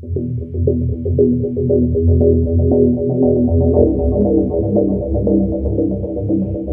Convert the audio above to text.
Thank you.